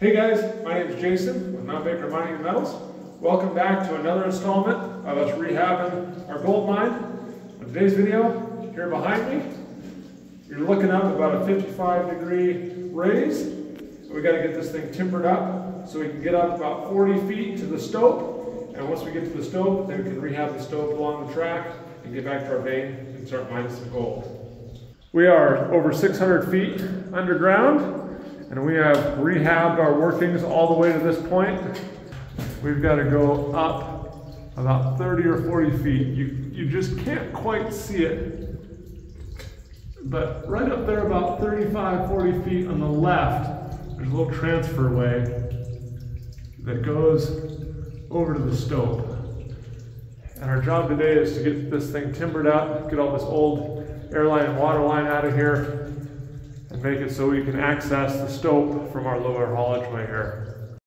Hey guys, my name is Jason with Mount Baker Mining and Metals. Welcome back to another installment of us rehabbing our gold mine. In today's video, here behind me, you're looking up about a 55 degree raise. We got to get this thing timbered up so we can get up about 40 feet to the stope. And once we get to the stope, then we can rehab the stope along the track and get back to our vein and start mining some gold. We are over 600 feet underground and we have rehabbed our workings all the way to this point. We've got to go up about 30 or 40 feet. You, you just can't quite see it, but right up there about 35, 40 feet on the left, there's a little transfer way that goes over to the stope. And our job today is to get this thing timbered up, get all this old airline and water line out of here, and make it so we can access the stope from our lower haulage way here.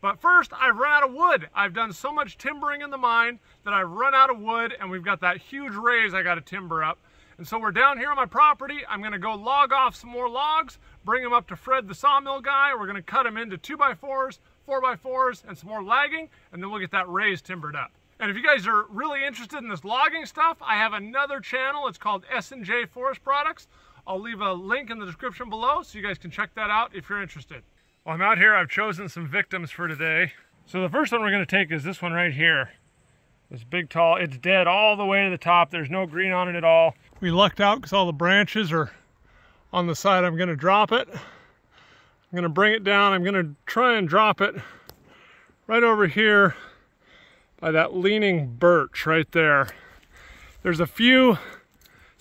But first, I've run out of wood. I've done so much timbering in the mine that I've run out of wood and we've got that huge raise I got to timber up. And so we're down here on my property. I'm gonna go log off some more logs, bring them up to Fred the sawmill guy. We're gonna cut them into two by fours, four by fours, and some more lagging, and then we'll get that raise timbered up. And if you guys are really interested in this logging stuff, I have another channel. It's called S&J Forest Products. I'll leave a link in the description below so you guys can check that out if you're interested. While I'm out here, I've chosen some victims for today. So the first one we're gonna take is this one right here. This big tall, it's dead all the way to the top. There's no green on it at all. We lucked out because all the branches are on the side. I'm gonna drop it. I'm gonna bring it down. I'm gonna try and drop it right over here by that leaning birch right there. There's a few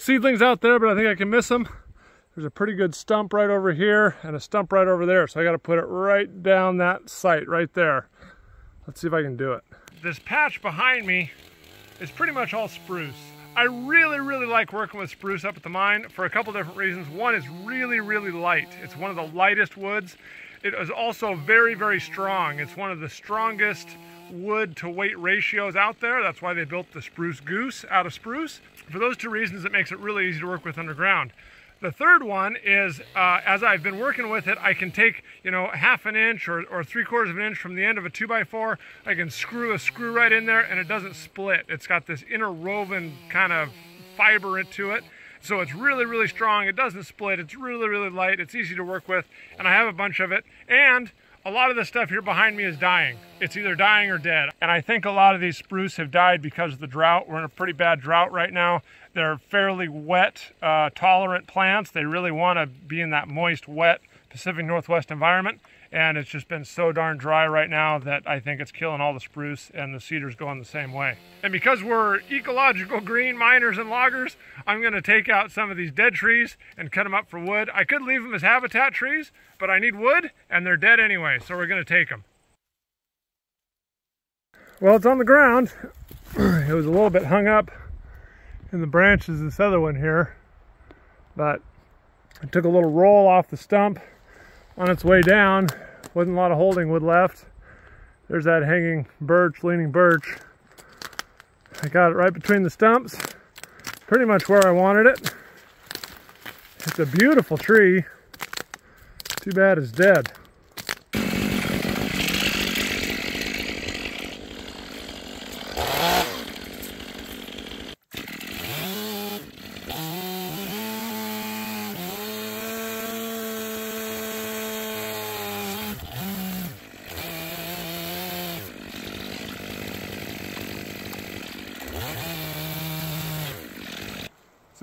seedlings out there, but I think I can miss them. There's a pretty good stump right over here and a stump right over there. So I got to put it right down that site right there. Let's see if I can do it. This patch behind me is pretty much all spruce. I really, really like working with spruce up at the mine for a couple different reasons. One is really, really light. It's one of the lightest woods. It is also very, very strong. It's one of the strongest wood to weight ratios out there. That's why they built the spruce goose out of spruce. For those two reasons, it makes it really easy to work with underground. The third one is, uh, as I've been working with it, I can take, you know, half an inch or, or three quarters of an inch from the end of a two by four. I can screw a screw right in there and it doesn't split. It's got this interwoven kind of fiber into it. So it's really, really strong. It doesn't split. It's really, really light. It's easy to work with. And I have a bunch of it. And a lot of the stuff here behind me is dying. It's either dying or dead. And I think a lot of these spruce have died because of the drought. We're in a pretty bad drought right now. They're fairly wet, uh, tolerant plants. They really want to be in that moist, wet Pacific Northwest environment and it's just been so darn dry right now that I think it's killing all the spruce and the cedars going the same way. And because we're ecological green miners and loggers, I'm gonna take out some of these dead trees and cut them up for wood. I could leave them as habitat trees, but I need wood and they're dead anyway, so we're gonna take them. Well, it's on the ground. It was a little bit hung up in the branches this other one here, but I took a little roll off the stump on its way down. Wasn't a lot of holding wood left. There's that hanging birch, leaning birch. I got it right between the stumps, pretty much where I wanted it. It's a beautiful tree. Too bad it's dead.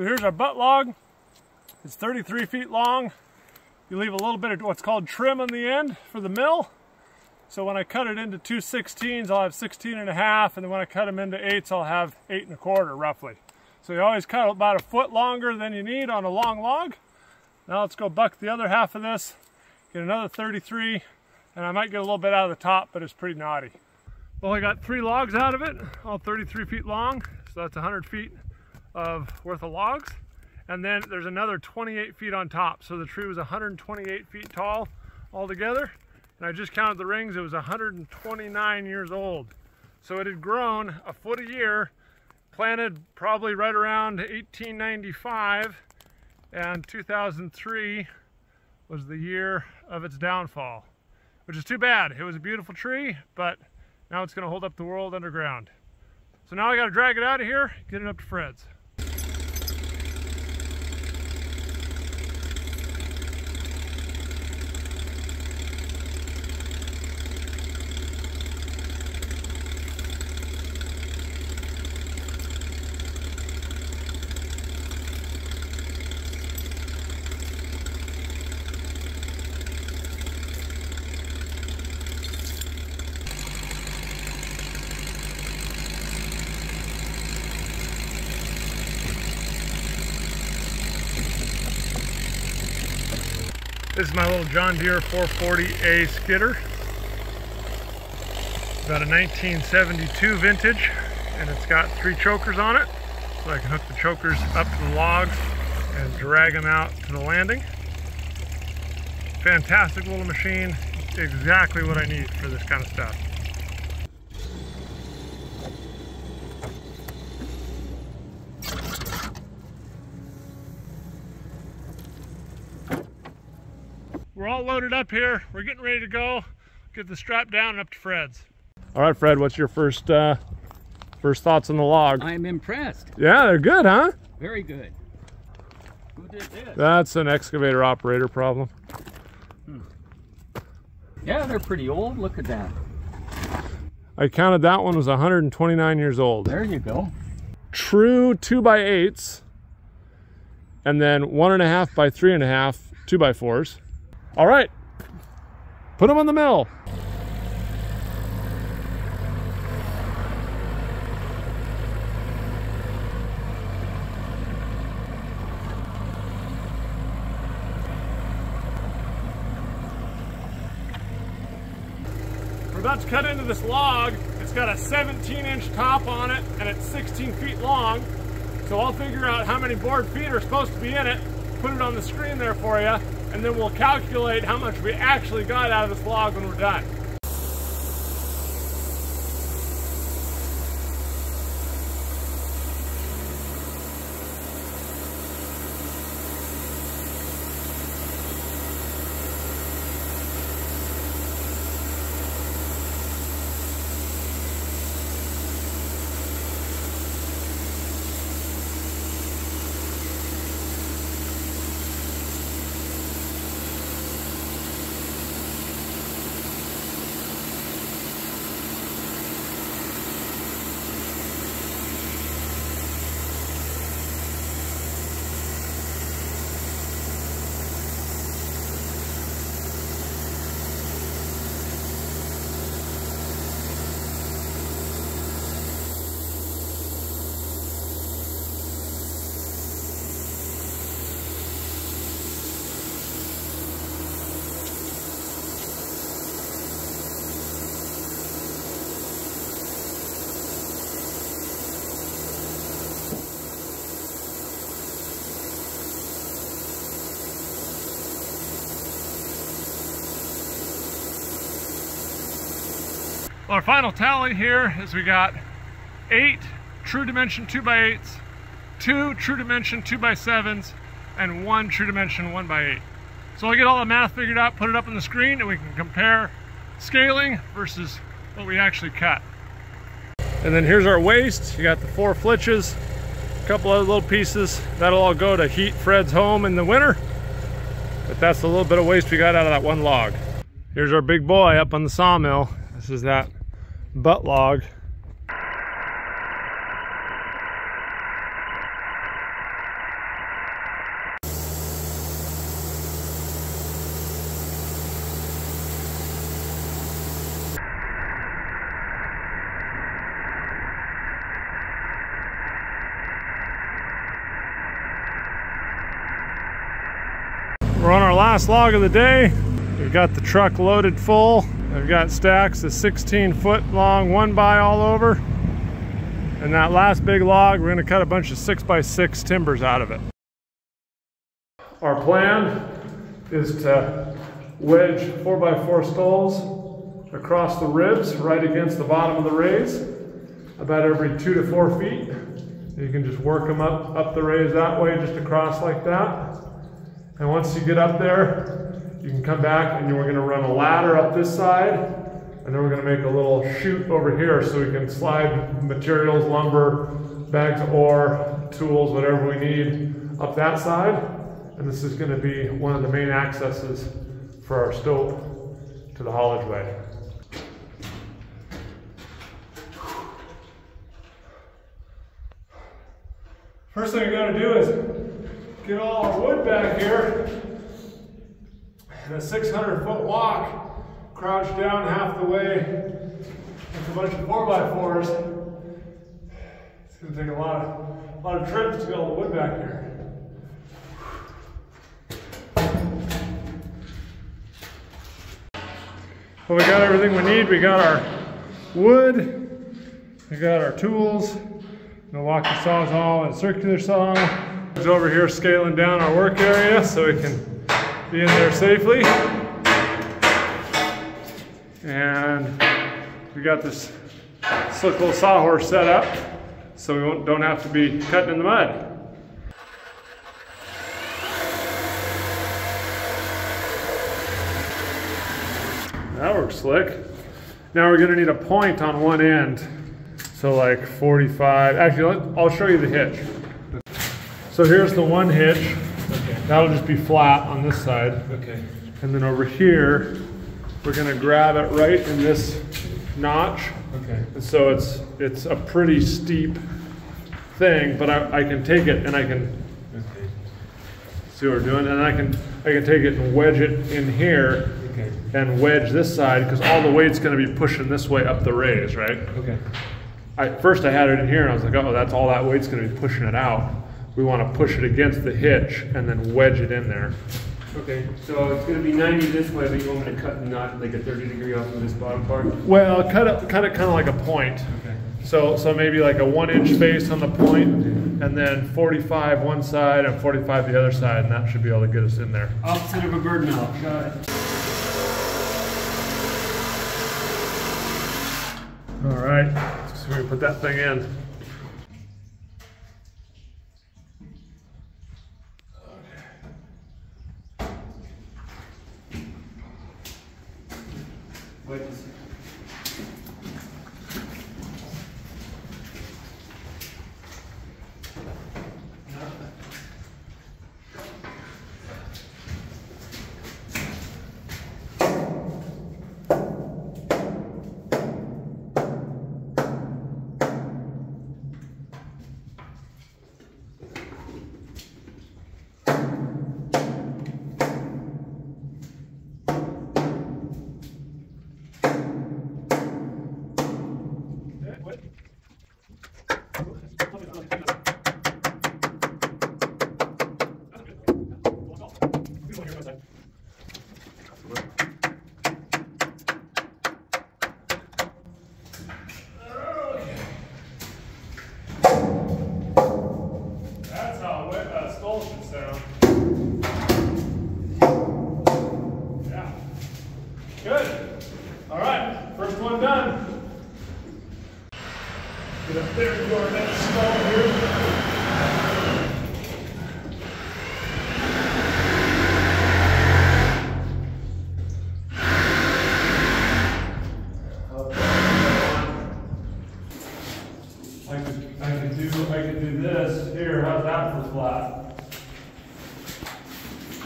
So here's our butt log. It's 33 feet long. You leave a little bit of what's called trim on the end for the mill. So when I cut it into two 16s, I'll have 16 and a half, and then when I cut them into eights, I'll have eight and a quarter, roughly. So you always cut about a foot longer than you need on a long log. Now let's go buck the other half of this, get another 33, and I might get a little bit out of the top, but it's pretty knotty. Well, I got three logs out of it, all 33 feet long, so that's 100 feet of worth of logs. And then there's another 28 feet on top. So the tree was 128 feet tall altogether. And I just counted the rings, it was 129 years old. So it had grown a foot a year, planted probably right around 1895 and 2003 was the year of its downfall, which is too bad. It was a beautiful tree, but now it's going to hold up the world underground. So now I got to drag it out of here, get it up to Fred's. This is my little John Deere 440A skidder. About a 1972 vintage, and it's got three chokers on it, so I can hook the chokers up to the logs and drag them out to the landing. Fantastic little machine, exactly what I need for this kind of stuff. We're all loaded up here. We're getting ready to go. Get the strap down and up to Fred's. All right, Fred, what's your first uh, first thoughts on the log? I'm impressed. Yeah, they're good, huh? Very good. Who did this? That's an excavator operator problem. Yeah, they're pretty old. Look at that. I counted that one was 129 years old. There you go. True two by eights, and then one and a half by three and a half two by fours. All right, put them on the mill. We're about to cut into this log. It's got a 17 inch top on it and it's 16 feet long. So I'll figure out how many board feet are supposed to be in it, put it on the screen there for you, and then we'll calculate how much we actually got out of this log when we're done. Well, our final tally here is we got eight true dimension 2x8s, two true dimension 2x7s, and one true dimension 1x8. So I'll get all the math figured out, put it up on the screen, and we can compare scaling versus what we actually cut. And then here's our waste. You got the four flitches, a couple other little pieces. That'll all go to heat Fred's home in the winter. But that's a little bit of waste we got out of that one log. Here's our big boy up on the sawmill. This is that butt log. We're on our last log of the day. We've got the truck loaded full. I've got stacks of 16 foot long one by all over. And that last big log, we're gonna cut a bunch of six by six timbers out of it. Our plan is to wedge four by four stalls across the ribs right against the bottom of the raise about every two to four feet. You can just work them up, up the raise that way, just across like that. And once you get up there, you can come back and we're gonna run a ladder up this side, and then we're gonna make a little chute over here so we can slide materials, lumber, bags of ore, tools, whatever we need up that side. And this is gonna be one of the main accesses for our stope to the haulage way. First thing I gotta do is get all our wood back here. And a 600 foot walk, crouch down half the way with a bunch of 4x4s. It's gonna take a lot of, a lot of trips to get all the wood back here. Well, we got everything we need. We got our wood, we got our tools, Milwaukee Sawzall and circular saw. Over here scaling down our work area so we can be in there safely. And we got this slick little sawhorse set up so we don't have to be cutting in the mud. That works slick. Now we're gonna need a point on one end. So like 45, actually I'll show you the hitch. So here's the one hitch. That'll just be flat on this side. Okay. And then over here, we're gonna grab it right in this notch. Okay. And so it's, it's a pretty steep thing, but I, I can take it and I can, Okay. see what we're doing? And I can, I can take it and wedge it in here Okay. and wedge this side, because all the weight's gonna be pushing this way up the raise, right? Okay. I, first I had it in here and I was like, oh, that's all that weight's gonna be pushing it out. We wanna push it against the hitch and then wedge it in there. Okay. So it's gonna be 90 this way, but you want me to cut knot like a 30 degree off of this bottom part? Well, cut it, cut it kinda like a point. Okay. So, so maybe like a one inch space on the point, and then forty-five one side and forty-five the other side, and that should be able to get us in there. Opposite of a bird mouth. Got it. All right, so we can put that thing in.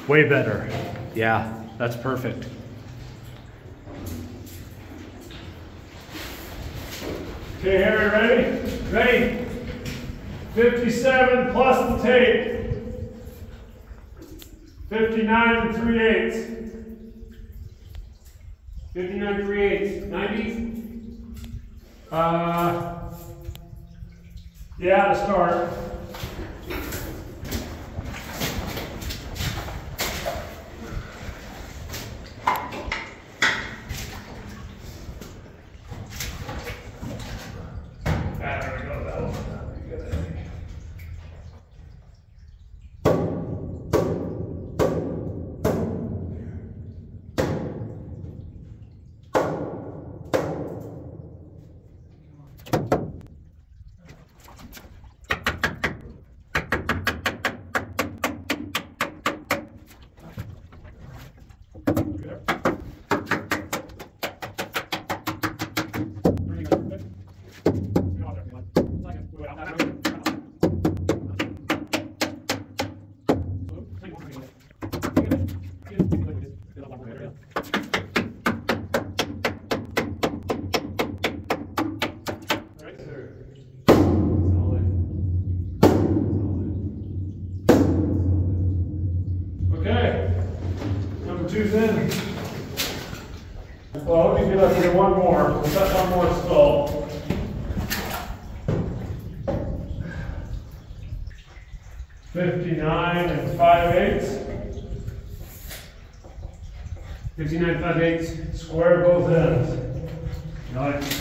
Way better. Yeah, that's perfect. Okay, Harry, ready? Ready? Fifty-seven plus the tape. Fifty-nine and three eighths. 59 3 eighths. 90? Uh, yeah, to start. Get up here one more. We'll set one more stall. Fifty-nine and five eighths. Fifty-nine, five eighths. Square both ends. Got it.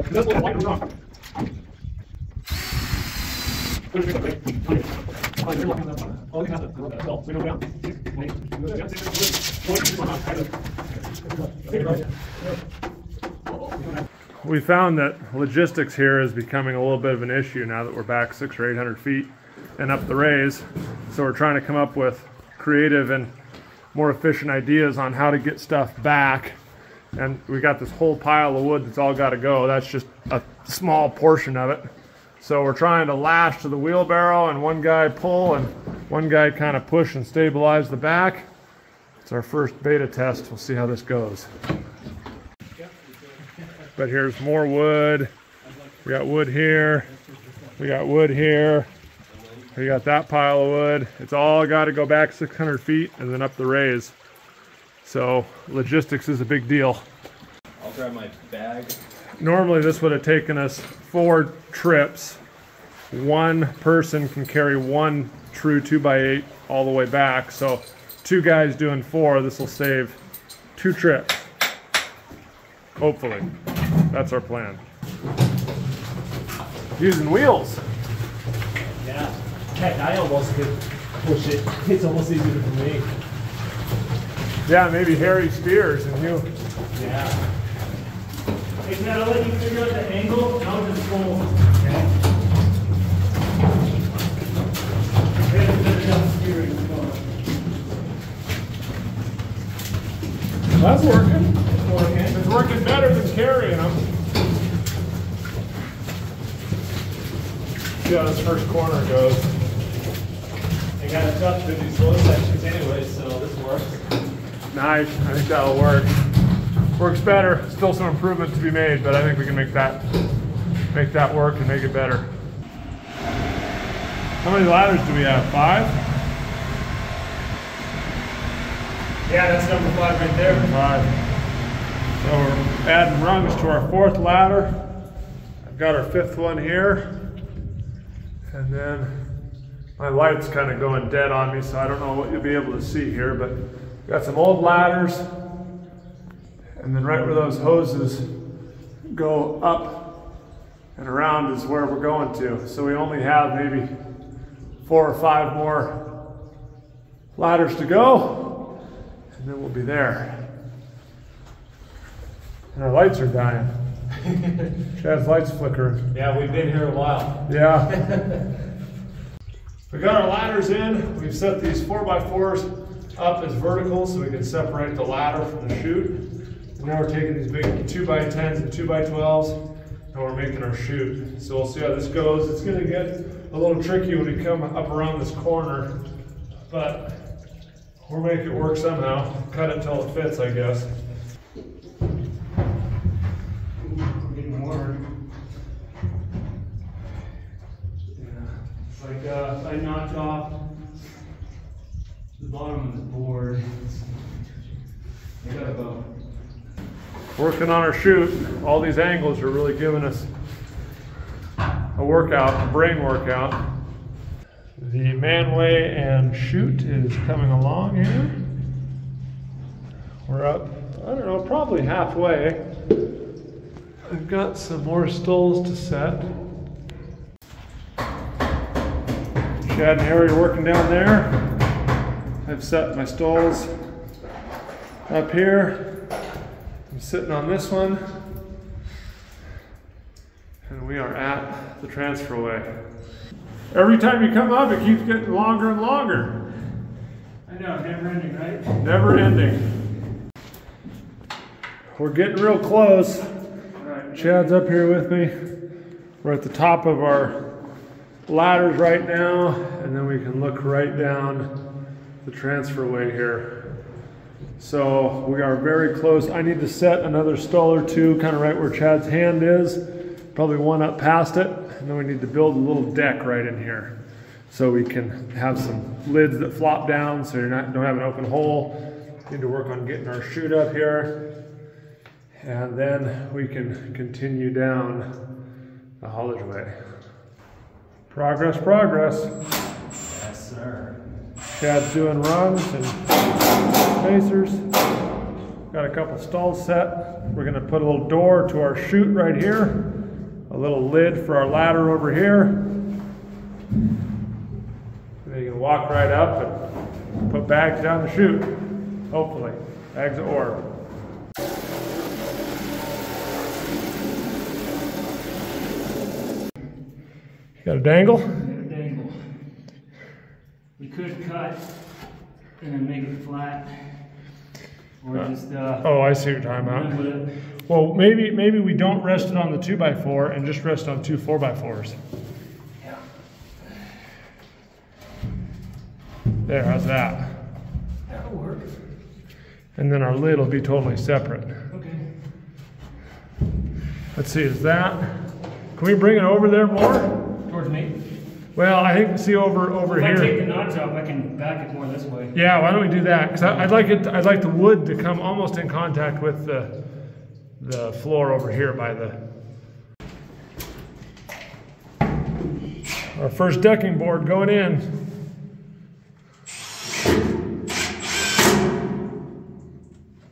We found that logistics here is becoming a little bit of an issue now that we're back six or eight hundred feet and up the raise. So we're trying to come up with creative and more efficient ideas on how to get stuff back. And we got this whole pile of wood that's all got to go. That's just a small portion of it. So we're trying to lash to the wheelbarrow and one guy pull and one guy kind of push and stabilize the back. It's our first beta test. We'll see how this goes. But here's more wood. We got wood here. We got wood here. We got that pile of wood. It's all got to go back 600 feet and then up the raise. So logistics is a big deal. I'll grab my bag. Normally this would have taken us four trips. One person can carry one true two by eight all the way back. So two guys doing four, this will save two trips. Hopefully. That's our plan. Using wheels. Yeah. Heck, I almost could push it. It's almost easier for me. Yeah, maybe Harry Spears and you. Yeah. Hey, Matt, I'll let you figure out the angle, and I'll just pull. That's working. It's working better than carrying them. See how this first corner goes. I got it tough to these low sections anyway, so. Nice, I think that'll work. Works better, still some improvement to be made, but I think we can make that, make that work and make it better. How many ladders do we have? Five? Yeah, that's number five right there. Five. So we're adding rungs to our fourth ladder. I've got our fifth one here. And then my light's kind of going dead on me, so I don't know what you'll be able to see here, but got some old ladders. And then right where those hoses go up and around is where we're going to. So we only have maybe four or five more ladders to go, and then we'll be there. And our lights are dying. Chad's lights flickering. Yeah, we've been here a while. Yeah. we got our ladders in. We've set these four by fours up as vertical so we can separate the ladder from the chute. And now we're taking these big two by tens and two by twelves and we're making our chute. So we'll see how this goes. It's gonna get a little tricky when we come up around this corner, but we'll make it work somehow. Cut it till it fits, I guess. Like, uh, I knocked off bottom of the board. I got working on our chute. All these angles are really giving us a workout, a brain workout. The manway and chute is coming along here. We're up, I don't know, probably halfway. I've got some more stalls to set. Chad and Harry working down there. I've set my stalls up here. I'm sitting on this one. And we are at the transferway. Every time you come up, it keeps getting longer and longer. I know, never ending, right? Never ending. We're getting real close. Chad's up here with me. We're at the top of our ladders right now, and then we can look right down the transferway here. So we are very close. I need to set another stall or two, kind of right where Chad's hand is, probably one up past it. And then we need to build a little deck right in here. So we can have some lids that flop down so you're don't have an open hole. Need to work on getting our chute up here. And then we can continue down the haulage way. Progress, progress. Yes, sir. Chad's doing runs and spacers. Got a couple stalls set. We're gonna put a little door to our chute right here. A little lid for our ladder over here. Then you can walk right up and put bags down the chute, hopefully. Bags of ore. Got a? Dangle. Could cut and then make it flat. Or just, uh, Oh, I see what you're talking about. Well, maybe, maybe we don't rest it on the two by four and just rest on two four by fours. Yeah. There, how's that? That'll work. And then our lid will be totally separate. Okay. Let's see, is that, can we bring it over there more? Towards me. Well, I think, see over, over If I take the here. notch off, I can back it more this way. Yeah, why don't we do that? Cause I- I'd like it, I'd like the wood to come almost in contact with the, the floor over here by the. Our first decking board going in.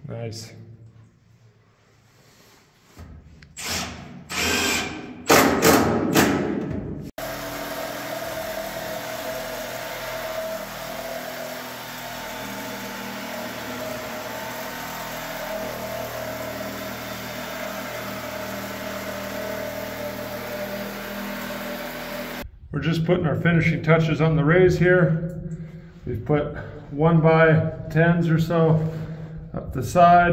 Nice. We're just putting our finishing touches on the raise here. We've put one by tens or so up the side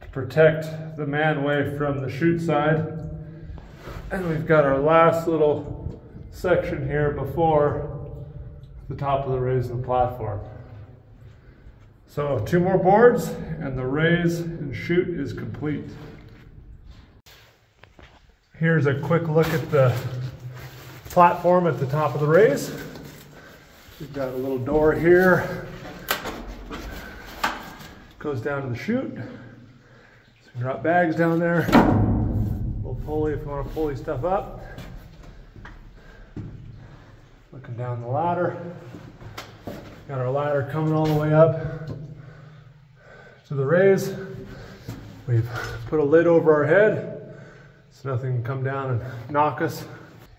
to protect the manway from the chute side. And we've got our last little section here before the top of the raise and the platform. So two more boards and the raise and chute is complete. Here's a quick look at the platform at the top of the raise. We've got a little door here. Goes down to the chute. So we drop bags down there. Little pulley if you want to pulley stuff up. Looking down the ladder. Got our ladder coming all the way up to the raise. We've put a lid over our head so nothing can come down and knock us.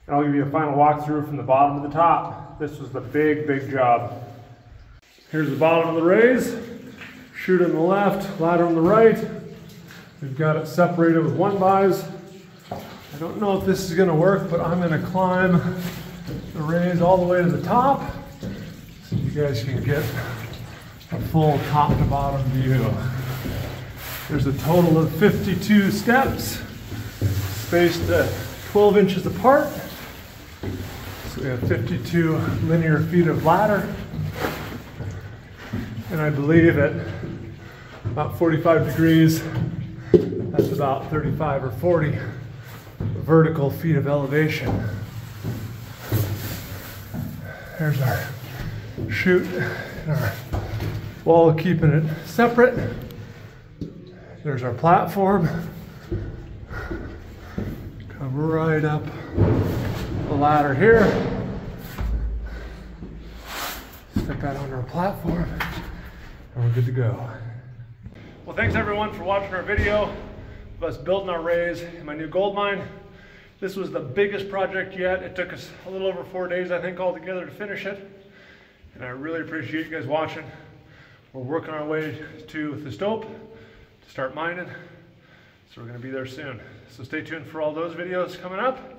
And I'll give you a final walkthrough from the bottom to the top. This was the big, big job. Here's the bottom of the raise. Chute on the left, ladder on the right. We've got it separated with one bys. I don't know if this is gonna work, but I'm gonna climb the raise all the way to the top so you guys can get a full top to bottom view. There's a total of 52 steps, spaced at 12 inches apart. We have 52 linear feet of ladder. And I believe at about 45 degrees, that's about 35 or 40 vertical feet of elevation. There's our chute and our wall keeping it separate. There's our platform. Come right up ladder here. stick that on our platform, and we're good to go. Well, thanks everyone for watching our video of us building our raise in my new gold mine. This was the biggest project yet. It took us a little over four days, I think, altogether to finish it. And I really appreciate you guys watching. We're working our way to the stope to start mining. So we're gonna be there soon. So stay tuned for all those videos coming up.